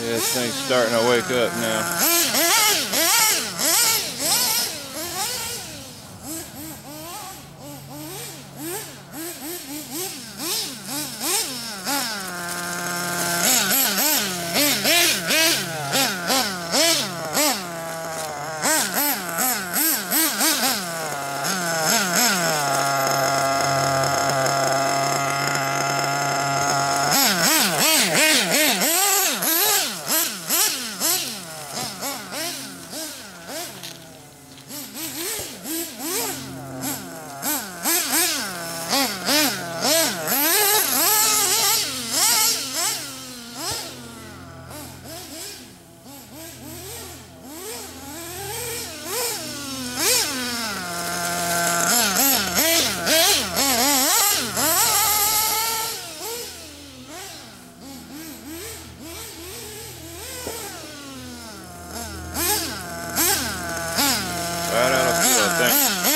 Yeah, this thing's starting to wake up now. Out